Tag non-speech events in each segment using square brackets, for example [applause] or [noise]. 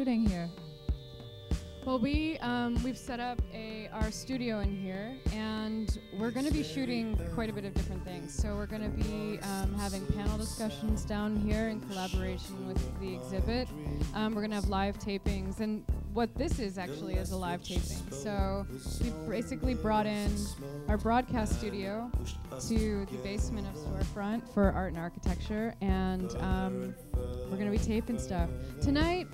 shooting here? Well, we um, we've set up a our studio in here, and we're going to be shooting quite a bit of different things. So we're going to be um, having panel discussions down here in collaboration with the exhibit. Um, we're going to have live tapings, and what this is actually is a live taping. So we've basically brought in our broadcast studio to the basement of Storefront for art and architecture, and um, we're going to be taping stuff tonight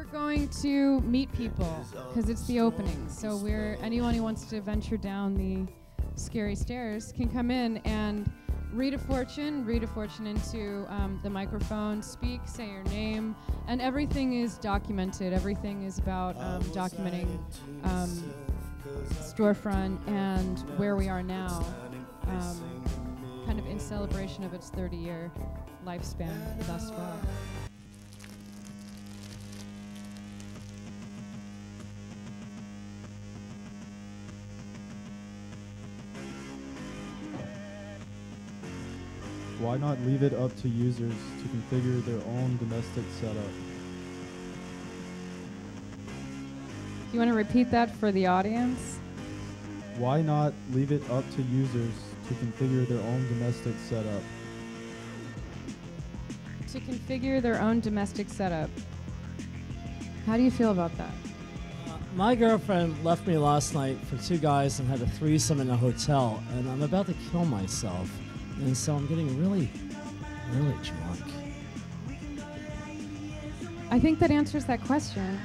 we're going to meet people because it's the opening. So we're anyone who wants to venture down the scary stairs can come in and read a fortune, read a fortune into um, the microphone, speak, say your name, and everything is documented. Everything is about um, documenting um, storefront and where we are now, um, kind of in celebration of its 30-year lifespan thus far. Why not leave it up to users to configure their own domestic setup? Do you want to repeat that for the audience? Why not leave it up to users to configure their own domestic setup? To configure their own domestic setup. How do you feel about that? Uh, my girlfriend left me last night for two guys and had a threesome in a hotel, and I'm about to kill myself. And so I'm getting really, really drunk. I think that answers that question.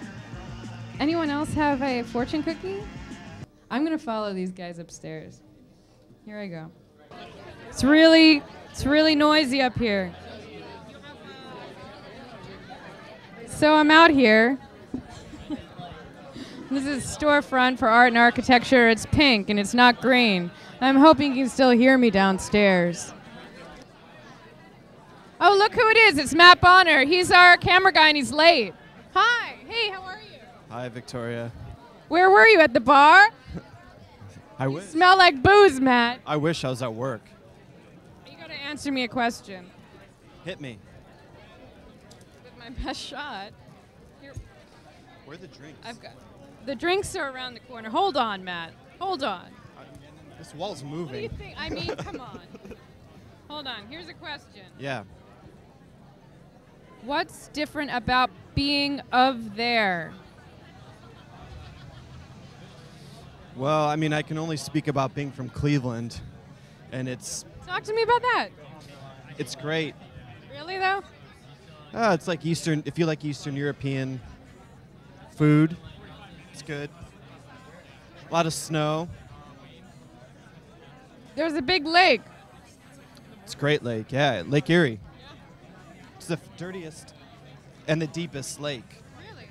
Anyone else have a fortune cookie? I'm gonna follow these guys upstairs. Here I go. It's really, it's really noisy up here. So I'm out here. This is storefront for art and architecture. It's pink and it's not green. I'm hoping you can still hear me downstairs. Oh, look who it is. It's Matt Bonner. He's our camera guy and he's late. Hi. Hey, how are you? Hi, Victoria. Where were you? At the bar? [laughs] I wish. Smell like booze, Matt. I wish I was at work. You gotta answer me a question. Hit me. With my best shot. Here, Where are the drinks? I've got. The drinks are around the corner. Hold on, Matt. Hold on. This wall's moving. What do you think? I mean, come on. Hold on. Here's a question. Yeah. What's different about being of there? Well, I mean, I can only speak about being from Cleveland, and it's Talk to me about that. it's great. Really though? Uh, it's like Eastern. If you like Eastern European food, it's good. A lot of snow. There's a big lake. It's a great lake. Yeah, Lake Erie. It's the dirtiest and the deepest lake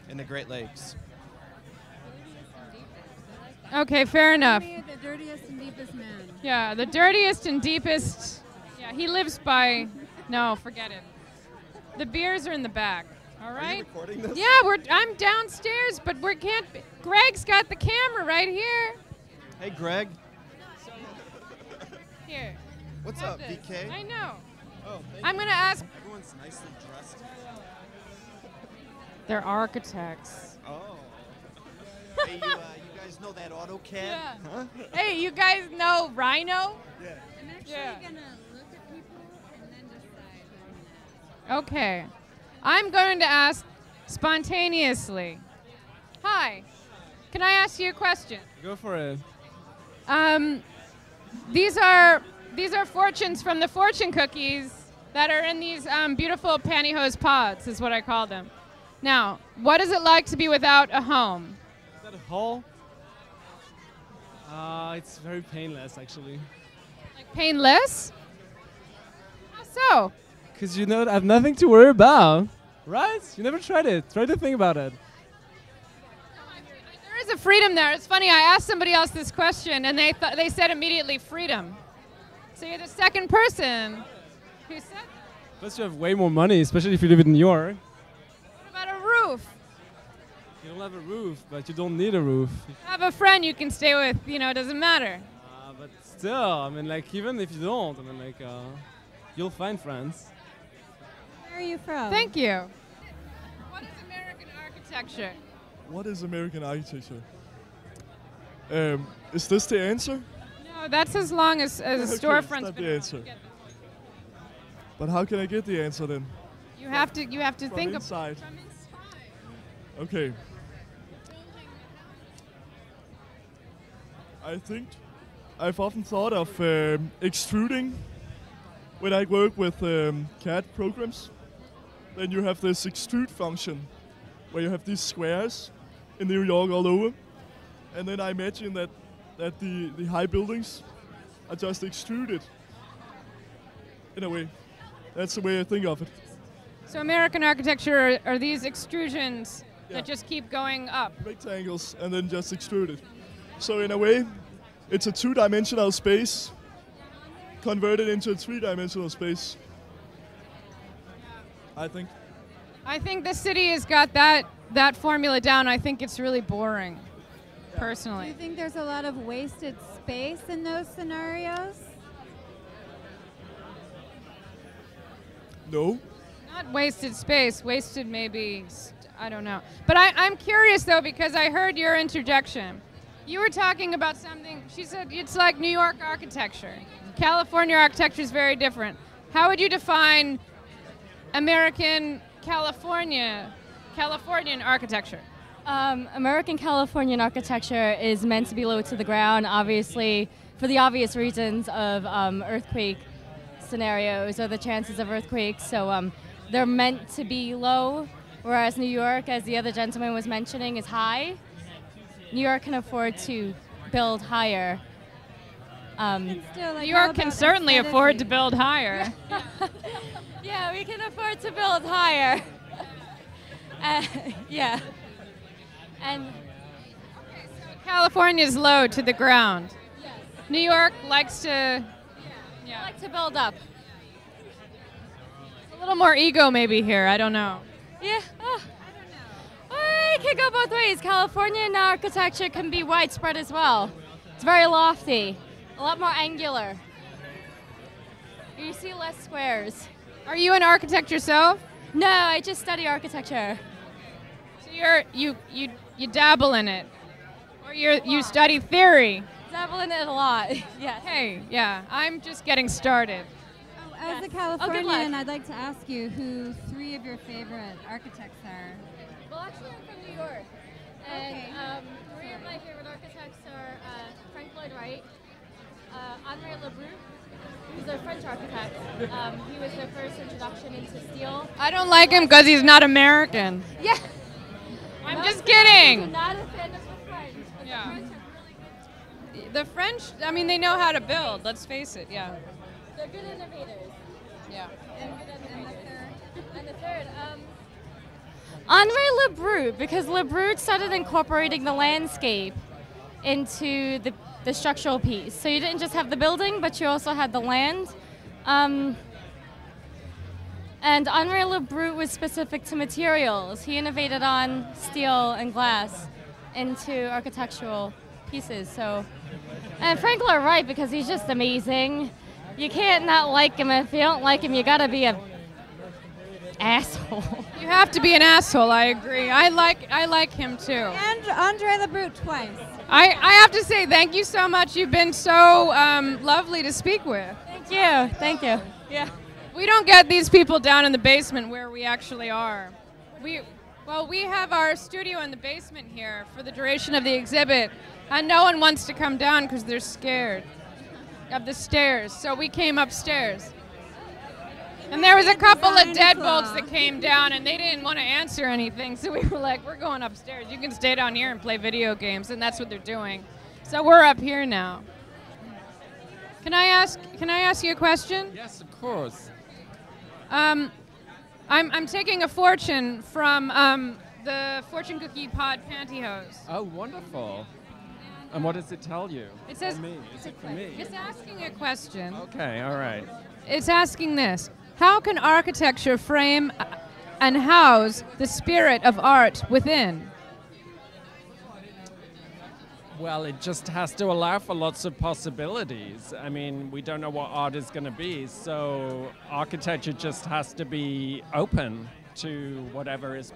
in the Great Lakes. Okay, fair enough. The dirtiest and deepest man. Yeah, the dirtiest and deepest. Yeah, he lives by. No, forget it. The beers are in the back. All right. recording this? Yeah, we're. I'm downstairs, but we can't. Be, Greg's got the camera right here. Hey, Greg. Here. What's up, this. VK? I know. Oh, thank I'm you. gonna ask. Everyone's nicely dressed. They're architects. Oh. hey, you, uh, [laughs] you guys know that AutoCAD? Yeah. Huh? Hey, you guys know Rhino? Yeah. I'm actually Yeah. gonna look at people and then decide who I'm gonna ask. Okay. I'm going to ask spontaneously. Hi. Can I ask you a question? Go for it. Um, these are these are fortunes from the fortune cookies that are in these um, beautiful pantyhose pods, is what I call them. Now, what is it like to be without a home? Is that a hole? Uh, it's very painless, actually. Like painless? How so? Because you know, I have nothing to worry about, right? You never tried it. Try to think about it. There is a freedom there. It's funny. I asked somebody else this question, and they th- they said immediately freedom. So you're the second person who said. that. Plus, you have way more money, especially if you live in New York. What about a roof? You don't have a roof, but you don't need a roof. You have a friend you can stay with. You know, it doesn't matter. Uh, but still, I mean, like, even if you don't, I mean, like, uh, you'll find friends. Where are you from? Thank you. What is American architecture? What is American architecture? Um, is this the answer? No, that's as long as, as [laughs] Okay, storefront's it's not been the answer. But how can I get the answer then? You have to you have to From think of inside. from inside. Okay. I think I've often thought of um, extruding when I work with um, CAD programs. Then you have this extrude function where you have these squares in New York all over. And then I imagine that, that the, the high buildings are just extruded in a way. That's the way I think of it. So American architecture are, are these extrusions Yeah. that just keep going up. rectangles and then just extrude it. So in a way, it's a two-dimensional space converted into a three-dimensional space. I think. I think the city has got that that formula down. I think it's really boring, personally. Do you think there's a lot of wasted space in those scenarios? No. Not wasted space, wasted maybe, I don't know. But I, I'm curious though because I heard your interjection. You were talking about something, she said it's like New York architecture. California architecture is very different. How would you define American California, Californian architecture? Um, American Californian architecture is meant to be low to the ground, obviously, for the obvious reasons of um, earthquake scenarios or the chances of earthquakes. So um, they're meant to be low, whereas New York, as the other gentleman was mentioning, is high. New York can afford to build higher. Um, Still, like, New York can about certainly afford to build higher. yeah, [laughs] [laughs] we can afford to build higher. [laughs] Uh, yeah. And California's low to the ground. New York likes to I yeah, like to build up. a little more ego maybe here. I don't know. Yeah. Oh. It can go both ways. Californian architecture can be widespread as well. It's very lofty, a lot more angular. You see less squares. Are you an architect yourself? No, I just study architecture. So you're you you you dabble in it, or you you study theory. Dabble in it a lot. [laughs] yes. Hey, yeah, I'm just getting started. Oh, as Yes. a Oh. Californian, I'd like to ask you who three of your favorite architects are. Well, actually, I'm from New York. And Okay. um, three of my favorite architects are uh, Frank Lloyd Wright, uh, Henri Lebrun, who's a French architect. Um, he was the first introduction into steel. I don't like him because he's not American. Yeah. [laughs] I'm No, just I'm kidding. not a fan of the French, but Yeah. the French really good. The French, I mean, they know how to build. Let's face it. Yeah. They're good innovators. Yeah. And good innovators. And the third, um, Henri Lebrun, because Lebrun started incorporating the landscape into the, the structural piece. So you didn't just have the building, but you also had the land. Um, and Henri Lebrun was specific to materials. He innovated on steel and glass into architectural pieces. So, and Frank Lloyd Wright because he's just amazing. You can't not like him. If you don't like him, you gotta be a asshole. [laughs] You have to be an asshole. I agree. I like I like him too. And Andre Lebrut twice. I, I have to say thank you so much. You've been so um, lovely to speak with. Thank you. Thank you. Yeah. We don't get these people down in the basement where we actually are. We well, we have our studio in the basement here for the duration of the exhibit, and no one wants to come down because they're scared of the stairs. So we came upstairs. And there was a couple of Design deadbolts that came down, and they didn't want to answer anything. So we were like, "We're going upstairs. You can stay down here and play video games." And that's what they're doing. So we're up here now. Can I ask? Can I ask you a question? Yes, of course. Um, I'm, I'm taking a fortune from um, the fortune cookie pod pantyhose. Oh, wonderful. And what does it tell you? It says for me. Is it for me? it's asking a question. Okay, all right. It's asking this: How can architecture frame and house the spirit of art within? Well, it just has to allow for lots of possibilities. I mean, we don't know what art is going to be, so architecture just has to be open to whatever is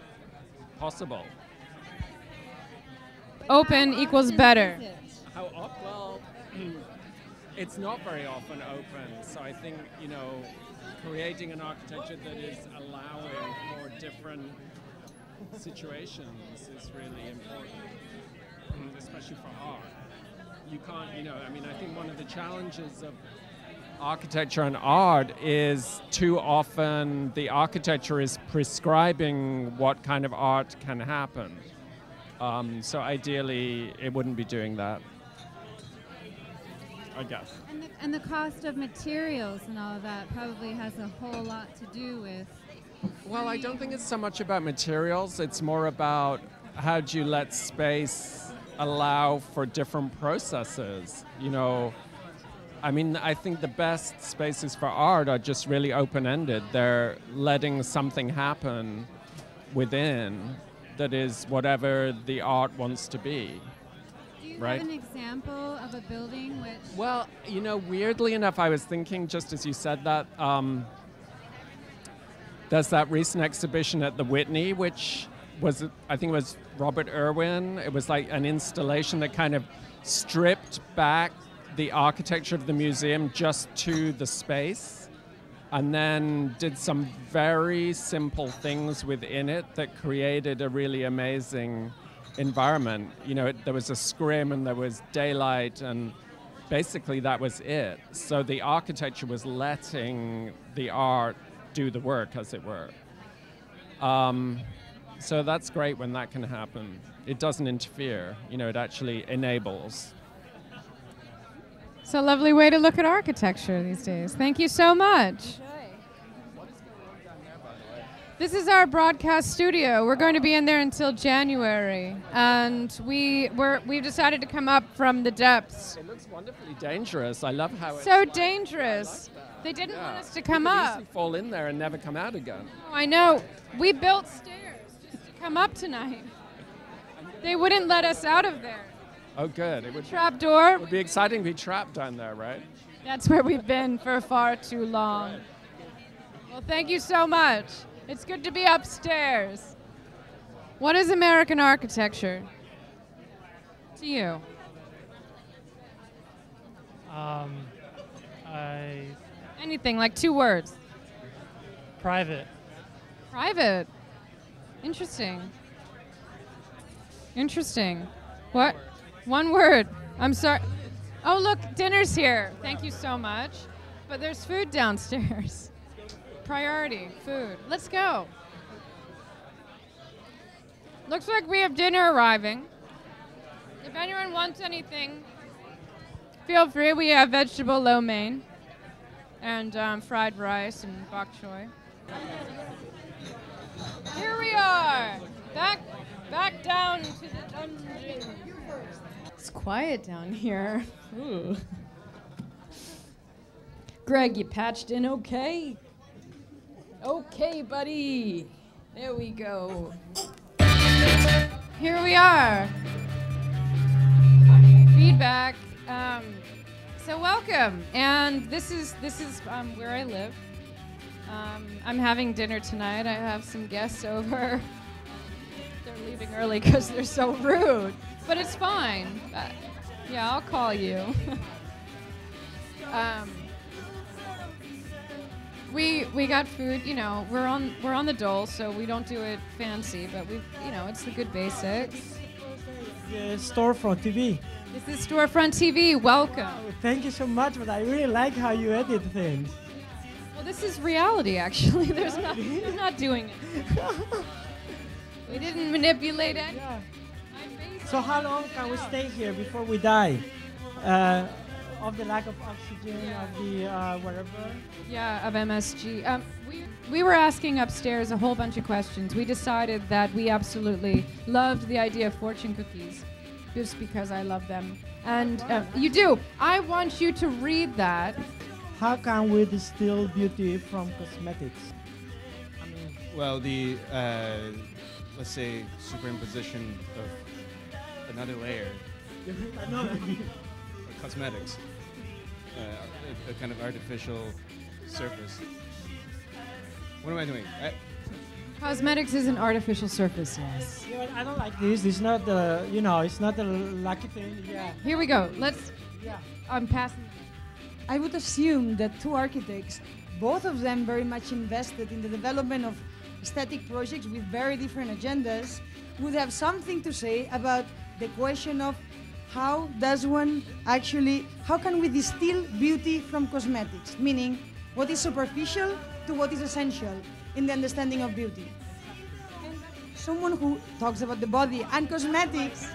possible. open equals better. How well, [clears throat] it's not very often open. So I think you know, creating an architecture that is allowing for different situations is really important, especially for art. You can't, you know, I mean, I think one of the challenges of architecture and art is too often the architecture is prescribing what kind of art can happen. Um, so ideally, it wouldn't be doing that. I guess. And the, and the cost of materials and all of that probably has a whole lot to do with. Well, I don't think it's so much about materials. It's more about how do you let space allow for different processes. You know, I mean, I think the best spaces for art are just really open ended. They're letting something happen within that is whatever the art wants to be. Do you Right. have an example of a building which? Well, you know, weirdly enough, I was thinking just as you said that, um, there's that recent exhibition at the Whitney, which was, I think it was Robert Irwin. It was like an installation that kind of stripped back the architecture of the museum just to the space and then did some very simple things within it that created a really amazing environment. You know, it, there was a scrim and there was daylight, and basically that was it. So the architecture was letting the art do the work, as it were. Um, so that's great when that can happen. It doesn't interfere, you know, it actually enables. It's a lovely way to look at architecture these days. Thank you so much. This is our broadcast studio. We're going to be in there until January, and we we're, we've decided to come up from the depths. It looks wonderfully dangerous. I love how it's So like- dangerous. They didn't Yeah. want us to You come could up. easily fall in there and never come out again. Oh, I know. We built stairs just to come up tonight. They wouldn't let us out of there. Oh, good. It would, Trap door. it would be exciting to be trapped down there, right? That's where we've been for far too long. Well, thank you so much. It's good to be upstairs. What is American architecture to you? Um, I Anything like two words. private. Private. Interesting. Interesting. What? One word. I'm sorry. Oh, look, dinner's here. Thank you so much. But there's food downstairs. [laughs] Priority, food. Let's go. Looks like we have dinner arriving. If anyone wants anything, feel free. We have vegetable lo mein and um, fried rice and bok choy. Here we are, back, back down to the dungeon. It's quiet down here. Ooh. Greg, you patched in okay? Okay, buddy. There we go. Here we are. Feedback. Um, so welcome, and this is this is um, where I live. Um, I'm having dinner tonight. I have some guests over. They're leaving early because they're so rude, but it's fine. Uh, yeah, I'll call you. [laughs] um, we we got food. You know, we're on we're on the dole, so we don't do it fancy, but we you know it's the good basics. The storefront TV. This is Storefront TV. Welcome. Thank you so much, but I really like how you edit things. Well, this is reality, actually. [laughs] There's not, [laughs] we're not doing it. We didn't manipulate it. So how long can we stay here before we die? Uh, of the lack of oxygen, of the uh, whatever. Yeah, of MSG. Um, we, we were asking upstairs a whole bunch of questions. We decided that we absolutely loved the idea of fortune cookies, just because I love them. And uh, you do. I want you to read that. How can we distill beauty from cosmetics? Well, the uh, let's say superimposition of another layer, [laughs] Another. cosmetics, a, a kind of artificial surface. What am I doing? I, Cosmetics is an artificial surface, yes. Yeah, but I don't like this. It's not the, you know, it's not the lucky thing. Yeah. Here we go. Let's. Yeah. I'm passing. I would assume that two architects, both of them very much invested in the development of aesthetic projects with very different agendas, would have something to say about the question of how does one actually, how can we distill beauty from cosmetics? Meaning, what is superficial to what is essential in the understanding of beauty? And someone who talks about the body and cosmetics.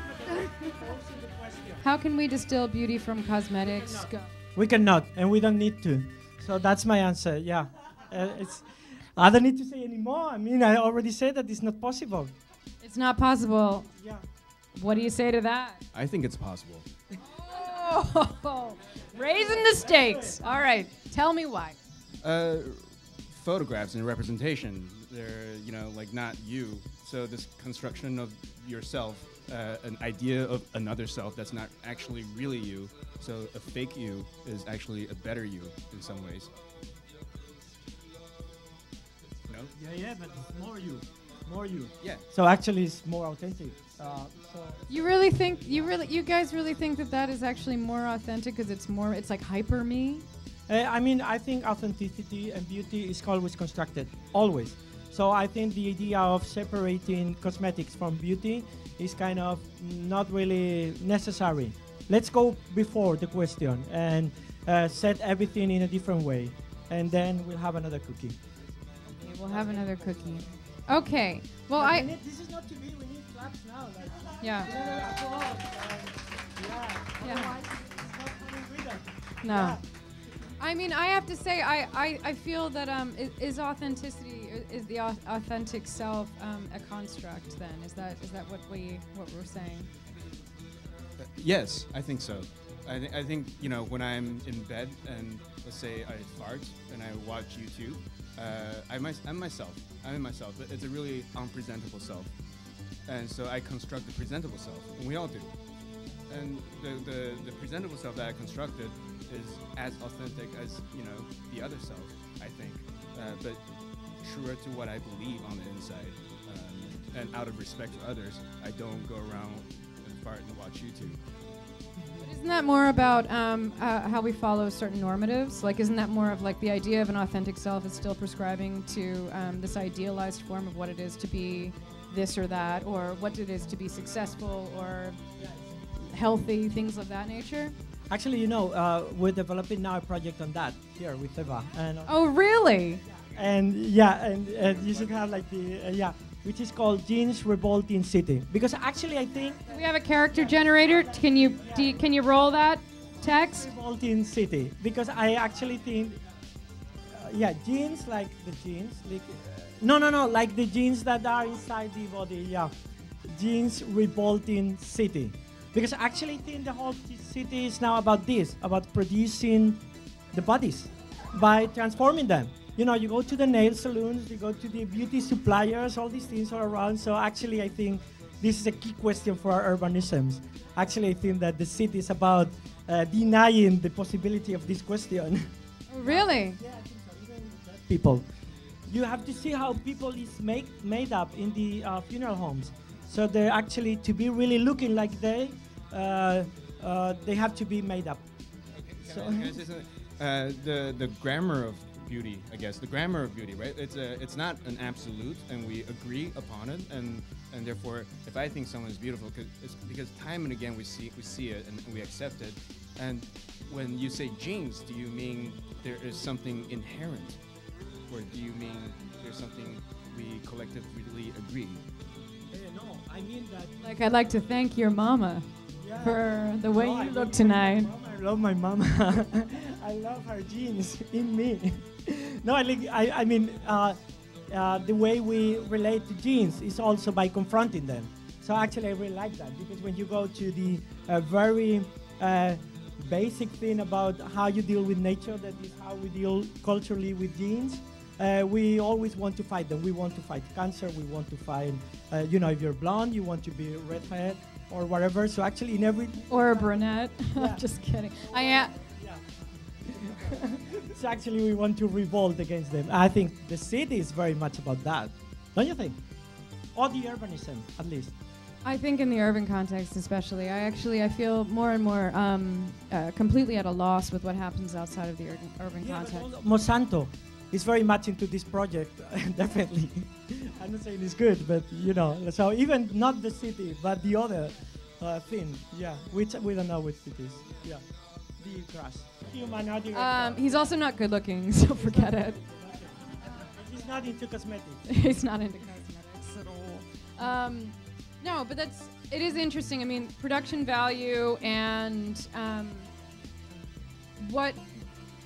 How can we distill beauty from cosmetics? Go. We cannot, and we don't need to. So that's my answer. Yeah, uh, it's. I don't need to say anymore. I mean, I already said that it's not possible. It's not possible. Yeah. What do you say to that? I think it's possible. Oh, [laughs] raising the stakes. All right. Tell me why. Uh, photographs and representation, they're, you know, like not you. So this construction of yourself, uh, an idea of another self that's not actually really you. So a fake you is actually a better you in some ways. No? Yeah, yeah, but it's more you, more you. Yeah. So actually, it's more authentic. Uh, so You really think you really you guys really think that that is actually more authentic because it's more it's like hyper me. Uh, I mean, I think authenticity and beauty is always constructed, always. So I think the idea of separating cosmetics from beauty is kind of not really necessary. Let's go before the question and uh, set everything in a different way, and then we'll have another cookie. Okay, we'll have another cookie. Okay. Well, But I need- this is not to be. We need claps now. Like, Yeah. Yeah. applause, yeah. Yeah. Otherwise, it's not coming with us. no. Yeah. I mean, I have to say, I, I, I feel that um, i- is authenticity is the au- authentic self um, a construct? Then is that is that what we what we're saying? Uh, yes, I think so. I, th- I think you know when I'm in bed and let's say I fart and I watch YouTube, uh, I my, I'm myself. I'm myself. But it's a really unpresentable self, and so I construct the presentable self, and we all do. And the, the, the presentable self that I constructed is as authentic as you know the other self. I think, uh, but truer to what I believe on the inside. Um, and out of respect for others, I don't go around and fart and watch YouTube. Isn't that more about um, uh, how we follow certain normatives? Like, isn't that more of like the idea of an authentic self is still prescribing to um, this idealized form of what it is to be this or that, or what it is to be successful or healthy, things of that nature? Actually, you know, uh, we're developing now a project on that here with Eva. And uh, Oh, really? and yeah, and, and you should have like the uh, yeah, which is called Genes Revolting City. Because actually, I think we have a character generator? Can you do can you roll that text? Revolting City. Because I actually think, uh, yeah, jeans like the jeans, like uh, no, no, no, like the genes that are inside the body. Yeah, genes revolting city. Because I actually think the whole city is now about this, about producing the bodies by transforming them. You know, you go to the nail salons, you go to the beauty suppliers, all these things are around. So actually, I think this is a key question for our urbanisms. Actually, I think that the city is about uh, denying the possibility of this question. Oh, [laughs] really? Yeah, I think so. Even people. You have to see how people is make, made up in the uh, funeral homes. So they're actually to be really looking like they, uh, uh, they have to be made up. Can, So- I, can I say something? Uh, the the grammar of beauty, I guess, the grammar of beauty, right? It's a it's not an absolute, and we agree upon it, and and therefore, if I think someone is beautiful, cause it's because time and again we see we see it and we accept it, and when you say genes, do you mean there is something inherent, or do you mean there's something we collectively agree? Eh, no, I mean that. Like, I'd like to thank your mama for the way No, you love look tonight. I love my mama. [laughs] I love her genes in me. [laughs] no, I, I, I mean, uh, uh, the way we relate to genes is also by confronting them. So actually, I really like that because when you go to the uh, very uh, basic thing about how you deal with nature, that is how we deal culturally with genes. Uh, we always want to fight them. We want to fight cancer. We want to fight, uh, you know, if you're blonde, you want to be redhead or whatever. So actually, in every Or a brunette. [laughs] Yeah. I'm just kidding. I am. [laughs] actually we want to revolt against them. I think the city is very much about that. Don't you think? Or the urbanism, at least. I think in the urban context, especially, I actually I feel more and more um, uh, completely at a loss with what happens outside of the urban, urban Yeah, context. Monsanto is very much into this project, [laughs] definitely. I'm not saying it's good, but you know, so even not the city, but the other uh, thing, yeah, which we don't know which it is. Yeah, the grass. Human or the Um, he's also not good looking, [laughs] so forget it. He's not into cosmetics. [laughs] he's not into cosmetics at all. Um, no, but that's it is interesting. I mean, production value and um, what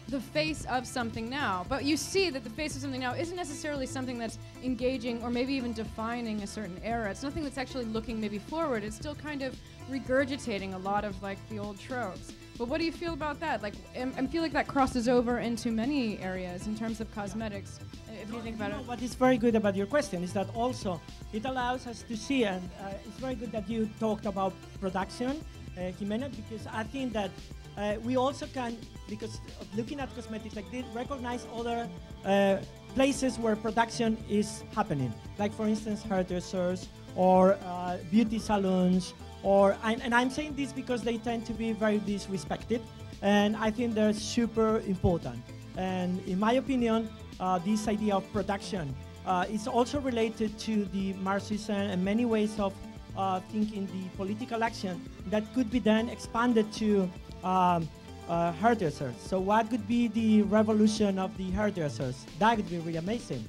the face of something now. But you see that the face of something now isn't necessarily something that's engaging or maybe even defining a certain era. It's nothing that's actually looking maybe forward. It's still kind of regurgitating a lot of like the old tropes. But what do you feel about that? Like, I feel like that crosses over into many areas in terms of cosmetics. If you think about it. What is very good about your question is that also it allows us to see, and uh, it's very good that you talked about production, uh, Jimena, because I think that uh, we also can, because of looking at cosmetics like this, recognize other uh, places where production is happening. Like, for instance, hairdressers or uh, beauty salons. Or, and, and I'm saying this because they tend to be very disrespected, and I think they're super important. And in my opinion, uh, this idea of production uh, is also related to the Marxism and many ways of uh, thinking the political action that could be then expanded to um, uh, hairdressers. So, what could be the revolution of the hairdressers? That would be really amazing.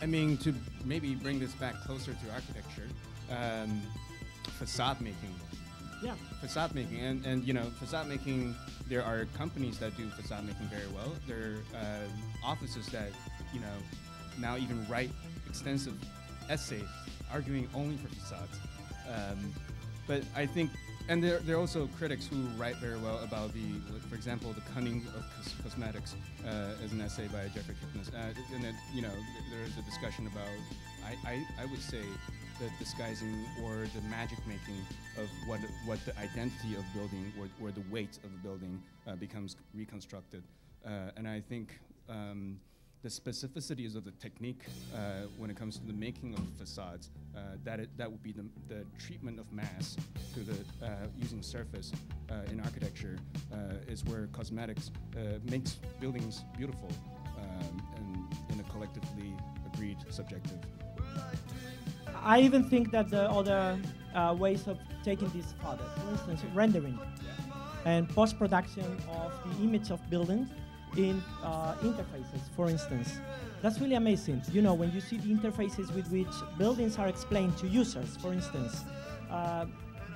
I- mean, to maybe bring this back closer to architecture, um, facade making. Yeah. Facade making, and, and you know, facade making. There are companies that do facade making very well. There are uh, offices that, you know, now even write extensive essays arguing only for facades. Um, but I think, and there, there are also critics who write very well about the, like, for example, the cunning of cos- cosmetics, uh, as an essay by Jeffrey Kipnis. Uh, and then, you know, th- there is a discussion about, I, I, I would say, the disguising or the magic making of what, what the identity of building or, or the weight of a building uh, becomes reconstructed. Uh, and I think um, the specificities of the technique uh, when it comes to the making of facades, uh, that, it, that would be the, the treatment of mass to the uh, using surface uh, in architecture is where cosmetics makes buildings beautiful um, and in a collectively agreed subjective. I even think that the other uh, ways of taking this further, for instance, rendering and post production of the image of buildings in uh, interfaces, for instance. That's really amazing. You know, when you see the interfaces with which buildings are explained to users, for instance, uh,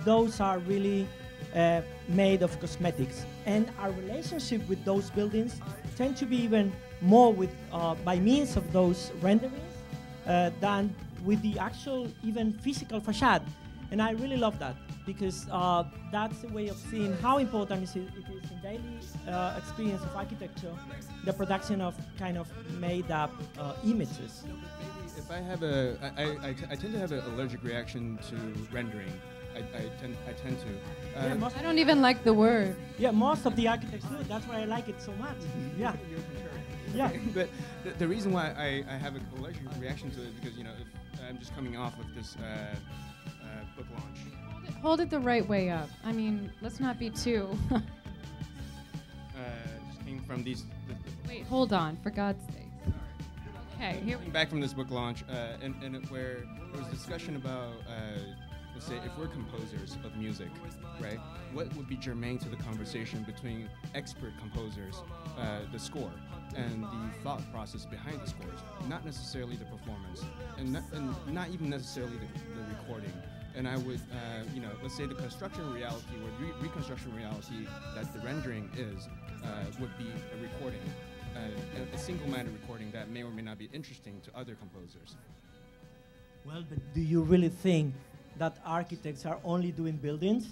those are really uh, made of cosmetics. And our relationship with those buildings tend to be even more with uh, by means of those renderings uh, than with the actual even physical facade. And I really love that because uh, that's a way of seeing how important is it, it is in daily uh, experience of architecture, the production of kind of made up uh, images. If I have a, I, I, I, t- I tend to have an allergic reaction to rendering. I, I tend, I tend to. Uh, Yeah, I don't even like the word. Yeah, most of the architects do. That's why I like it so much. [laughs] Yeah. Yeah. [laughs] but the, the reason why I, I have an allergic reaction to it because you know if I'm just coming off of this uh, uh, book launch. Hold it the right way up. I mean, let's not be too. [laughs] Uh, just came from these. The, the Wait, hold on, for God's sake. Okay, here. Coming back from this book launch, uh, and, and it- where there was discussion about, say, if we're composers of music, right? What would be germane to the conversation between expert composers, uh, the score, and the thought process behind the scores, not necessarily the performance, and not, and not even necessarily the, the recording. And I would, uh, you know, let's say the construction reality or re- reconstruction reality that the rendering is uh, would be a recording uh, a, a single-minded recording that may or may not be interesting to other composers. Well, but do you really think that architects are only doing buildings?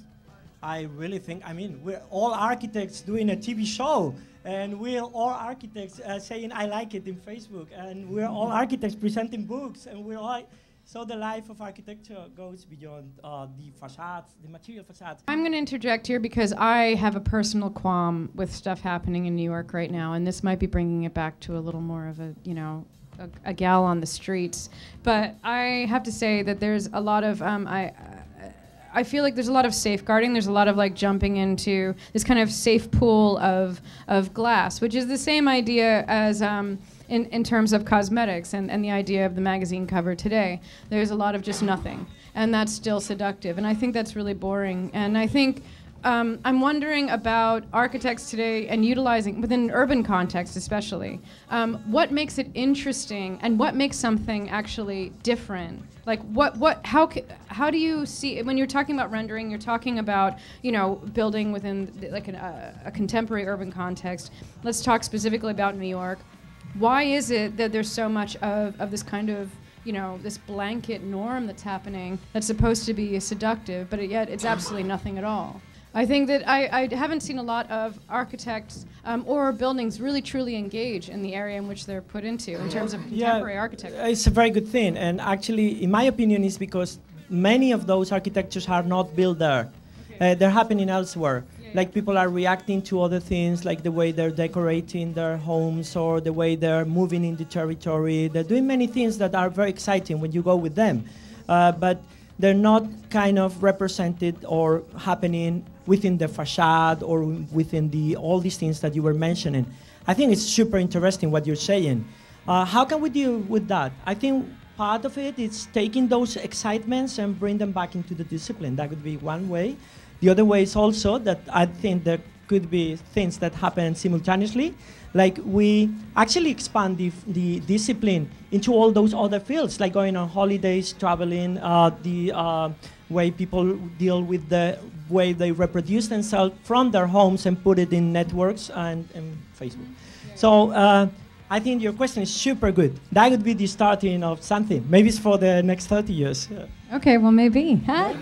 I really think, I mean, we're all architects doing a TV show, and we're all architects uh, saying, I like it in Facebook, and we're all architects presenting books, and we're all. So the life of architecture goes beyond uh, the facades, the material facades. I'm going to interject here because I have a personal qualm with stuff happening in New York right now, and this might be bringing it back to a little more of a, you know, a, a gal on the streets. But I have to say that there's a lot of um, I. I feel like there's a lot of safeguarding. There's a lot of like jumping into this kind of safe pool of of glass, which is the same idea as um, in in terms of cosmetics and, and the idea of the magazine cover today. There's a lot of just nothing, and that's still seductive. And I think that's really boring. And I think um, I'm wondering about architects today and utilizing within an urban context, especially. Um, what makes it interesting, and what makes something actually different? Like what what how how do you see when you're talking about rendering? You're talking about you know building within th- like an, uh, a contemporary urban context. Let's talk specifically about New York. Why is it that there's so much of, of this kind of you know this blanket norm that's happening that's supposed to be seductive, but yet it's absolutely nothing at all? I think that I, I haven't seen a lot of architects um, or buildings really truly engage in the area in which they're put into in terms of contemporary architecture. It's a very good thing, and actually, in my opinion, is because many of those architectures are not built there. Uh, they're happening elsewhere. Like people are reacting to other things, like the way they're decorating their homes or the way they're moving in the territory. They're doing many things that are very exciting when you go with them, uh, but they're not kind of represented or happening within the facade or within the all these things that you were mentioning. I think it's super interesting what you're saying. Uh, how can we deal with that? I think part of it is taking those excitements and bring them back into the discipline. That would be one way. The other way is also that I think there could be things that happen simultaneously. Like we actually expand the, the discipline into all those other fields, like going on holidays, traveling, uh, the uh, way people deal with the way they reproduce themselves from their homes and put it in networks and, and Facebook. So uh, I think your question is super good. That would be the starting of something. Maybe it's for the next 30 years. Okay, well maybe. Huh?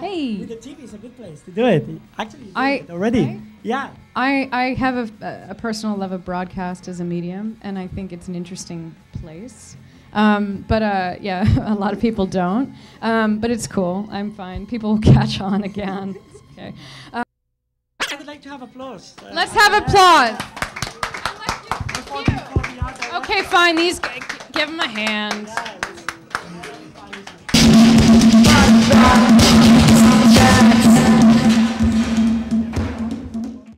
Hey. With the TV is a good place to do it. Actually, I it already. Yeah. I, I have a, a personal love of broadcast as a medium, and I think it's an interesting place. Um, but uh, yeah, [laughs] a lot of people don't. Um, but it's cool. I'm fine. People will [laughs] catch on again. [laughs] It's okay. Um, I would like to have applause. Let's have applause. Okay, fine. These guys, give them a hand.